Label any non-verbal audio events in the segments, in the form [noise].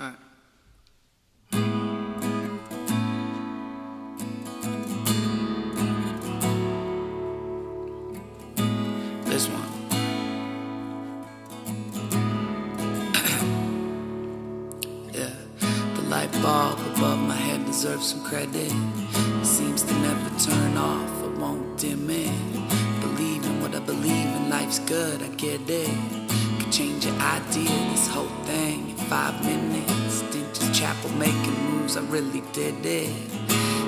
Alright. This one. [coughs] yeah, the light bulb above my head deserves some credit. It seems to never turn off, I won't dim it. Believe in what I believe in, life's good, I get it. Could change your idea, this whole thing in five minutes. Chapel making moves, I really did it.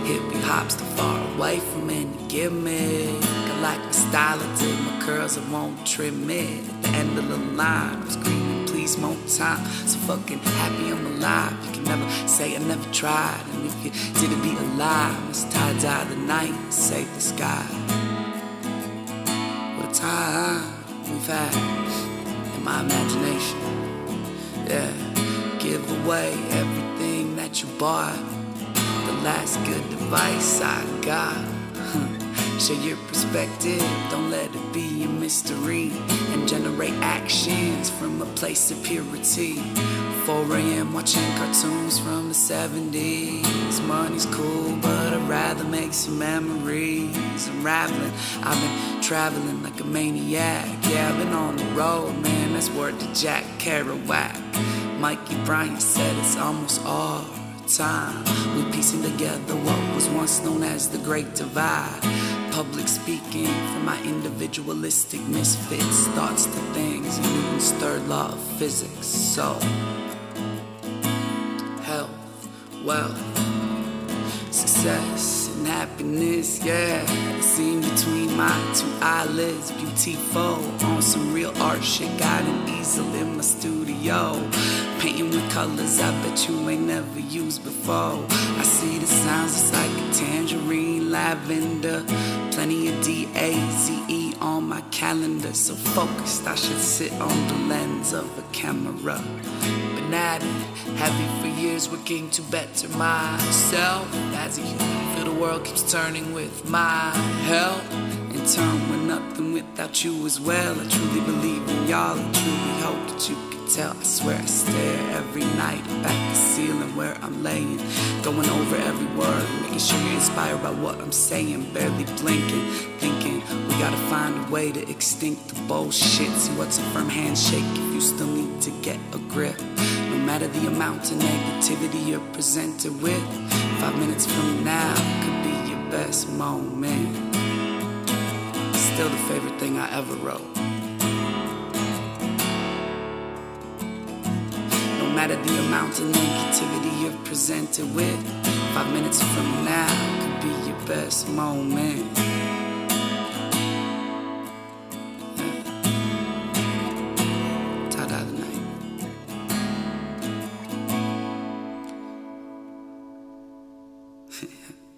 Hippie hops too far away from any gimmick. I like my style, I did my curls, I won't trim it. At the end of the line, I'm screaming, please, more time. So fucking happy I'm alive. You can never say I never tried. And if you didn't be alive, it's tie dye the night, save the sky. What a time we've had in my imagination. Yeah, give away everything that you bought. The last good advice I got. Share your perspective, don't let it be a mystery. And generate actions from a place of purity. 4 a.m. watching cartoons from the 70s. Money's cool, but I'd rather make some memories. Unraveling, I've been traveling like a maniac. Yeah, I've been on the road, man. That's word to Jack Kerouac. Mikey Bryant said it's almost all time. We're piecing together what was once known as the Great Divide. Public speaking from my individualistic misfits, thoughts to things, Newton's third law of physics. So, health, wealth, success, and happiness, yeah. In between my two eyelids, beautiful. On some real art shit, got an easel in my studio. Painting with colors I bet you ain't never used before. I see the sounds, it's like a tangerine, lavender. Plenty of D A Z E on my calendar. So focused, I should sit on the lens of a camera. Been at it, heavy for years, working to better myself. As a human, feel the world keeps turning with my help. In turn, we're nothing without you as well. I truly believe in y'all, I truly hope that you can tell. I swear I stare every night back the ceiling where I'm laying, going over every word, making sure you're inspired by what I'm saying, barely blinking, thinking we gotta find a way to extinct the bullshit. See what's a firm handshake if you still need to get a grip. No matter the amount of negativity you're presented with, five minutes from now could be your best moment. Still the favorite thing I ever wrote. No matter the amount of negativity you're presented with, five minutes from now could be your best moment. Yeah. [laughs]